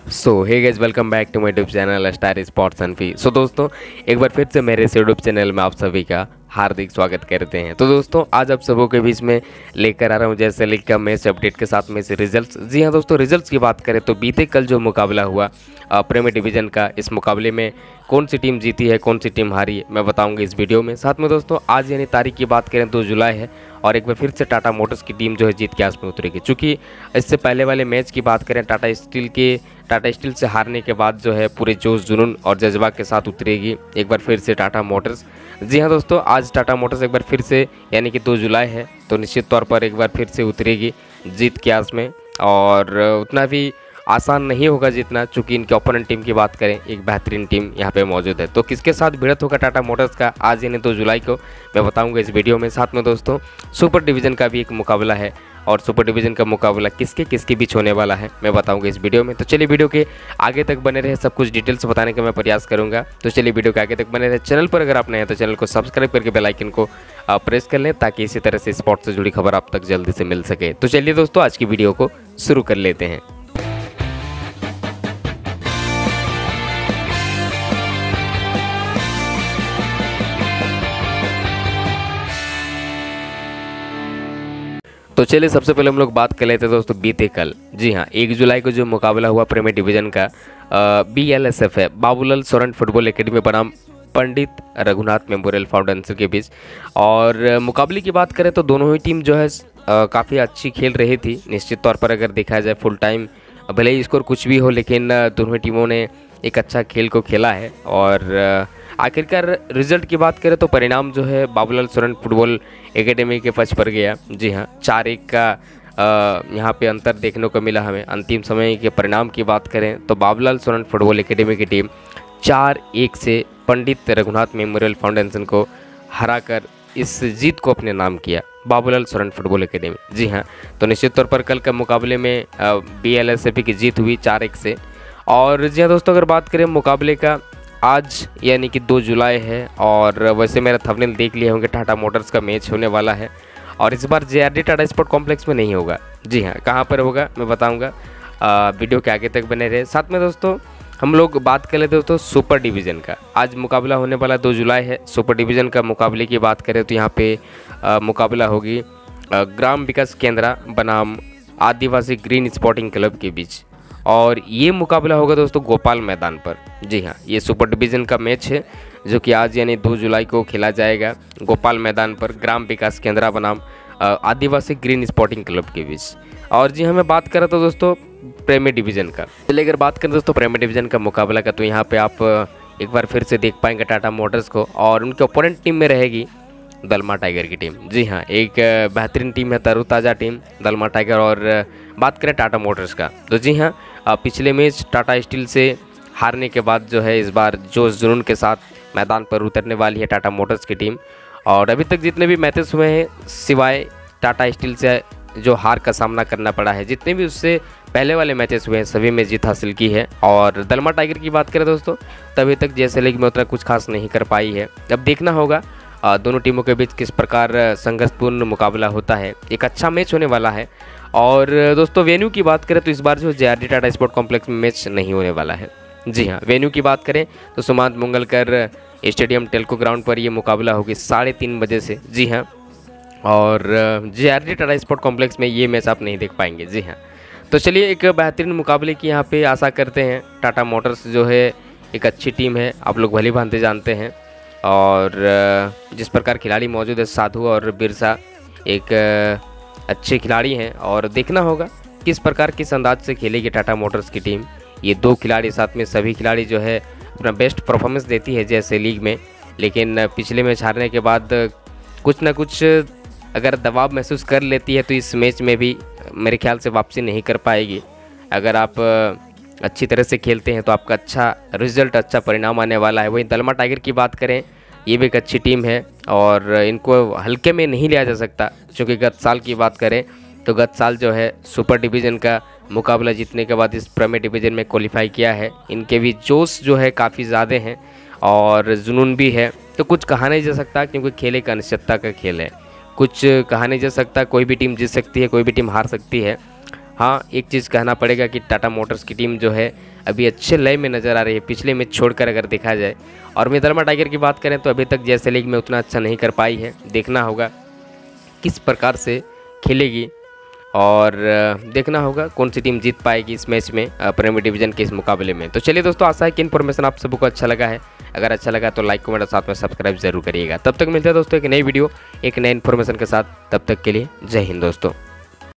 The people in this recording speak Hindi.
So hey guys welcome back to my YouTube channel Star Sports and fee so दोस्तों, एक बार फिर से मेरे यूट्यूब चैनल में आप सभी का हार्दिक स्वागत करते हैं। तो दोस्तों, आज आप सबों के बीच में लेकर आ रहा हूँ जैसे लीग का मैच अपडेट के साथ में से रिजल्ट्स जी हाँ दोस्तों रिजल्ट्स की बात करें तो बीते कल जो मुकाबला हुआ प्रेमी डिवीज़न का, इस मुकाबले में कौन सी टीम जीती है, कौन सी टीम हारी है मैं बताऊँगी इस वीडियो में। साथ में दोस्तों, आज यानी तारीख की बात करें दो जुलाई है और एक बार फिर से टाटा मोटर्स की टीम जो है जीत के आस में उतरेगी। चूँकि इससे पहले वाले मैच की बात करें, टाटा स्टील के टाटा स्टील से हारने के बाद जो है पूरे जोश जुनून और जज्बा के साथ उतरेगी। एक बार फिर से टाटा मोटर्स। जी हाँ दोस्तों, आज टाटा मोटर्स एक बार फिर से, यानी कि दो जुलाई है तो निश्चित तौर पर एक बार फिर से उतरेगी जीत के आस में। और उतना भी आसान नहीं होगा जितना, चूँकि इनके ओपोनेंट टीम की बात करें, एक बेहतरीन टीम यहाँ पे मौजूद है। तो किसके साथ भिड़त होगा टाटा मोटर्स का? आज यानी दो जुलाई को। मैं बताऊँगा इस वीडियो में। साथ में दोस्तों, सुपर डिवीज़न का भी एक मुकाबला है। और सुपर डिवीज़न का मुकाबला किसके किसके बीच होने वाला है, मैं बताऊँगा इस वीडियो में। तो चलिए वीडियो के आगे तक बने रहे सब कुछ डिटेल्स बताने का मैं प्रयास करूँगा। तो चलिए वीडियो के आगे तक बने रहे। चैनल पर अगर आप नए हैं तो चैनल को सब्सक्राइब करके बेलाइकन को प्रेस कर लें ताकि इसी तरह से स्पोर्ट्स से जुड़ी खबर आप तक जल्दी से मिल सके। तो चलिए दोस्तों, आज की वीडियो को शुरू कर लेते हैं। तो चलिए, सबसे पहले हम लोग बात कर लेते हैं दोस्तों बीते कल। जी हाँ एक जुलाई को जो मुकाबला हुआ प्रीमियर डिवीज़न का बी एल एस एफ़ है। बाबूलाल सोरेन फुटबॉल एकेडमी बनाम पंडित रघुनाथ मेमोरियल फाउंडेशन के बीच। और मुकाबले की बात करें तो दोनों ही टीम जो है काफ़ी अच्छी खेल रही थी। निश्चित तौर पर अगर देखा जाए फुल टाइम भले ही स्कोर कुछ भी हो, लेकिन दोनों टीमों ने एक अच्छा खेल को खेला है। और आखिरकार रिज़ल्ट की बात करें तो परिणाम जो है बाबूलाल सोरेन फुटबॉल एकेडमी के पक्ष पर गया। जी हाँ चार एक का यहाँ पे अंतर देखने को मिला हमें। अंतिम समय के परिणाम की बात करें तो बाबूलाल सोरेन फुटबॉल एकेडमी की टीम चार एक से पंडित रघुनाथ मेमोरियल फाउंडेशन को हराकर इस जीत को अपने नाम किया, बाबूलाल सोरेन फुटबॉल एकेडमी जी हाँ तो निश्चित तौर पर कल के मुकाबले में बी एल एस की जीत हुई चार एक से। और जी हाँ दोस्तों, अगर बात करें मुकाबले का आज यानी कि दो जुलाई है और वैसे मेरा थंबनेल देख लिए होंगे टाटा मोटर्स का मैच होने वाला है। और इस बार जेआरडी टाटा स्पोर्ट कॉम्प्लेक्स में नहीं होगा। जी हाँ कहाँ पर होगा मैं बताऊँगा। वीडियो के आगे तक बने रहे। साथ में दोस्तों हम लोग बात कर लेते दोस्तों सुपर डिवीज़न का। आज मुकाबला होने वाला दो जुलाई है। सुपर डिवीज़न का मुकाबले की बात करें तो यहाँ पे आ, मुकाबला होगी ग्राम विकास केंद्र बनाम आदिवासी ग्रीन स्पोर्टिंग क्लब के बीच। और ये मुकाबला होगा दोस्तों गोपाल मैदान पर। जी हाँ ये सुपर डिवीज़न का मैच है, जो कि आज यानी दो जुलाई को खेला जाएगा गोपाल मैदान पर ग्राम विकास केंद्रा बनाम आदिवासी ग्रीन स्पोर्टिंग क्लब के बीच। और जी हमें बात करें तो दोस्तों प्रेमी डिवीज़न का। चलिए अगर बात करें दोस्तों प्रेमी डिवीज़न का मुकाबला का तो यहाँ पे आप एक बार फिर से देख पाएँगे टाटा मोटर्स को और उनके ओपोनेंट टीम में रहेगी दलमा टाइगर की टीम। जी हाँ एक बेहतरीन टीम है तरोताज़ा टीम, दलमा टाइगर और बात करें टाटा मोटर्स का। तो जी हाँ पिछले मैच टाटा स्टील से हारने के बाद जो है इस बार जोश जुनून के साथ मैदान पर उतरने वाली है टाटा मोटर्स की टीम। और अभी तक जितने भी मैचेस हुए हैं, सिवाय टाटा स्टील से जो हार का सामना करना पड़ा है, जितने भी उससे पहले वाले मैचेस हुए हैं, सभी में जीत हासिल की है। और दलमा टाइगर की बात करें दोस्तों, तभी तक जैसे लीग में उतना कुछ खास नहीं कर पाई है। अब देखना होगा दोनों टीमों के बीच किस प्रकार संघर्षपूर्ण मुकाबला होता है, एक अच्छा मैच होने वाला है। और दोस्तों, वेन्यू की बात करें तो इस बार जो J R D Tata sport complex में मैच नहीं होने वाला है। जी हाँ वेन्यू की बात करें तो Sumant Mangalkar stadium Telco ground पर ये मुकाबला होगी साढ़े तीन बजे से। जी हाँ और J R Tata sport complex में ये मैच आप नहीं देख पाएँगे। जी हाँ तो चलिए एक बेहतरीन मुकाबले की यहाँ पे आशा करते हैं। टाटा मोटर्स जो है, एक अच्छी टीम है, आप लोग भली भांति जानते हैं। और जिस प्रकार खिलाड़ी मौजूद है, साधु और बिरसा, एक अच्छे खिलाड़ी हैं और देखना होगा किस प्रकार, किस अंदाज से खेलेगी टाटा मोटर्स की टीम। ये दो खिलाड़ी साथ में, सभी खिलाड़ी जो है, अपना बेस्ट परफॉर्मेंस देती है जैसे लीग में, लेकिन पिछले मैच हारने के बाद, कुछ ना कुछ अगर दबाव महसूस कर लेती है तो इस मैच में भी मेरे ख्याल से वापसी नहीं कर पाएगी। अगर आप अच्छी तरह से खेलते हैं तो आपका अच्छा रिज़ल्ट अच्छा परिणाम आने वाला है। वहीं दलमा टाइगर की बात करें ये भी एक अच्छी टीम है और इनको हल्के में नहीं लिया जा सकता। क्योंकि गत साल की बात करें तो गत साल जो है सुपर डिवीज़न का मुकाबला जीतने के बाद इस प्रीमियर डिवीज़न में क्वालिफाई किया है। इनके भी जोश जो है काफ़ी ज़्यादा हैं और जुनून भी है। तो कुछ कहा नहीं जा सकता क्योंकि खेल एक अनिश्चितता का खेल है। कुछ कहा नहीं जा सकता, कोई भी टीम जीत सकती है, कोई भी टीम हार सकती है। हाँ एक चीज़ कहना पड़ेगा कि टाटा मोटर्स की टीम जो है, अभी अच्छे लय में नज़र आ रही है, पिछले मैच छोड़कर अगर देखा जाए। और मिदरमा टाइगर की बात करें तो अभी तक जैसे लीग में उतना अच्छा नहीं कर पाई है, देखना होगा किस प्रकार से खेलेगी। और देखना होगा कौन सी टीम जीत पाएगी इस मैच में प्रीमियर डिवीज़न के इस मुकाबले में। तो चलिए दोस्तों, आशा है कि इन्फॉर्मेशन आप सबको अच्छा लगा है। अगर अच्छा लगा तो लाइक कमेंट और साथ में सब्सक्राइब ज़रूर करिएगा। तब तक मिलते हैं दोस्तों एक नई वीडियो एक नए इन्फॉर्मेशन के साथ। तब तक के लिए जय हिंद दोस्तों।